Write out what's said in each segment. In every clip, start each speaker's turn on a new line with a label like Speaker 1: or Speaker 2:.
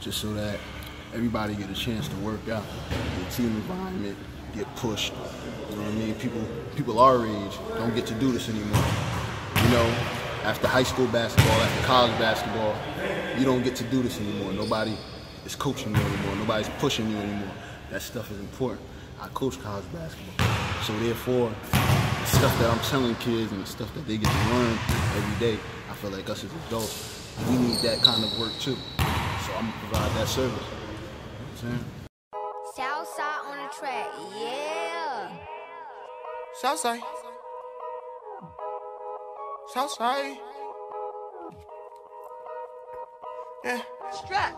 Speaker 1: just so that everybody get a chance to work out, the team environment, get pushed. You know what I mean? People, people our age don't get to do this anymore. You know, after high school basketball, after college basketball, you don't get to do this anymore. Nobody is coaching you anymore. Nobody's pushing you anymore. That stuff is important. I coach college basketball. So therefore, the stuff that I'm telling kids and the stuff that they get to learn every day, I feel like us as adults, we need that kind of work too. So I'm gonna provide that service. You know what I'm?
Speaker 2: Southside on the track, yeah.
Speaker 3: Southside. Southside. Yeah.
Speaker 2: Strap.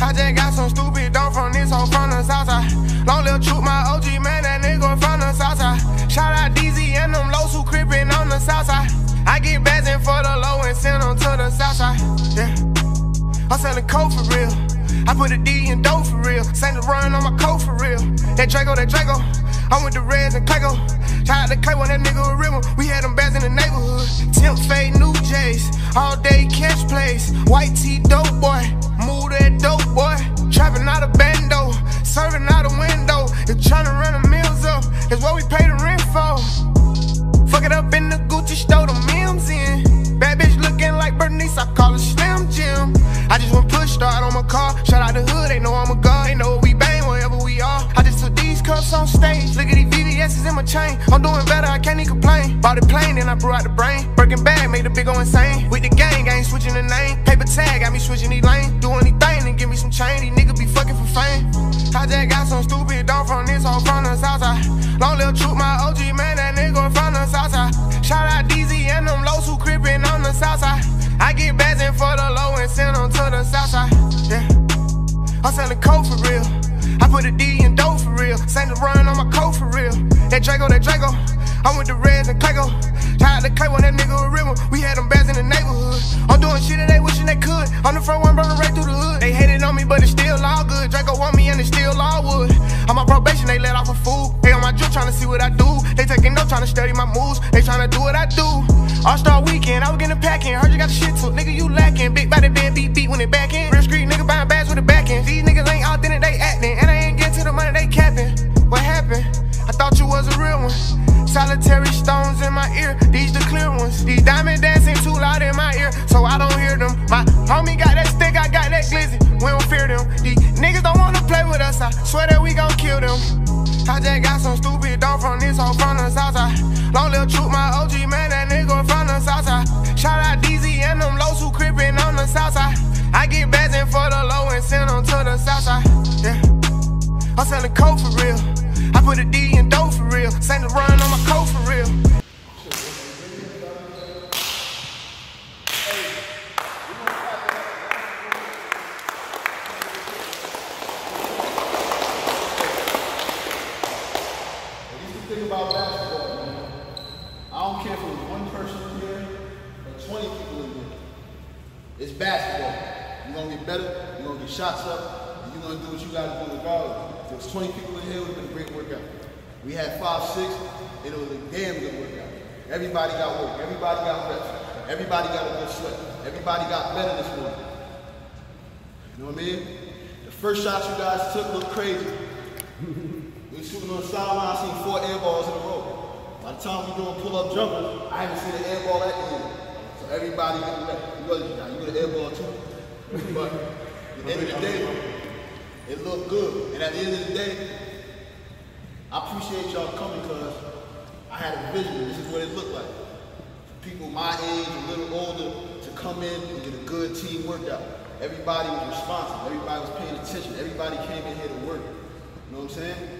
Speaker 3: I just got some stupid I'm selling coke for real. I put a D in dough for real. Saint Laurent on my coat for real. That Draco, that Draco. I'm with the Reds and Clayco. Shout out to Clayco, that nigga a real. We had them bands in the neighborhood. Temp fade, new J's. All day catch plays. White tee dope boy. Move that dope boy. Trapping out a bando. Serving out a window. If tryna run the meals up, it's what we pay I just went push start on my car. Shout out the hood, they know I'm a god. They know we bang wherever we are. I just took these cups on stage. Look at these VVS's in my chain. I'm doing better, I can't even complain. Bought a plane, then I blew out the brain. Breaking bag, made the big go insane. With the gang, I ain't switching the name. Paper tag, got me switching these lanes. Do anything, then give me some change. These niggas be fucking for fame. I just got some stupid dumb from this hoe from the southside. Long little troop, my OG man, that nigga I'm selling coke for real. I put a D in dough for real. Saint Laurent on my coat for real. That Draco, that Draco. I'm with the Reds and. Shout out to Clayco, that nigga a real. We had them bands in the neighborhood. I'm doing shit that they wishing they could. I'm the front one burning right through the hood. They hated on me, but it's still all good. Draco want me and it's still all wood. On probation, they let off a fool. They on my drill trying to see what I do. They taking notes, trying to study my moves. They trying to do what I do. All Star weekend, I was getting packing. Heard you got the shit took. Nigga, you lacking. Big body band beat beat when it back in. Real street nigga I just got some stupid dumb from this hoe from the southside. Long little troop, my OG man, that nigga from the southside. Shout out DZ and them lows who crippin' on the southside. I get bags in for the low and send them to the southside. Yeah. I'm selling coke for real. I put a D
Speaker 1: basketball. You're gonna get better, you're gonna get shots up, and you're gonna do what you gotta do regardless. If it was 20 people in here, it would have been a great workout. We had five, six, it was a damn good workout. Everybody got work, everybody got reps, everybody got a good sweat, everybody got better this morning. You know what I mean? The first shots you guys took looked crazy. We shooting on the sideline, I seen four air balls in a row. By the time we doing pull-up jumpers, I haven't seen an air ball at the end. So everybody. You got, you got an air ball too. But at the end of the day, it looked good. And at the end of the day, I appreciate y'all coming because I had a vision. This is what it looked like. People my age, a little older, to come in and get a good team workout. Everybody was responsive. Everybody was paying attention. Everybody came in here to work. You know what I'm saying?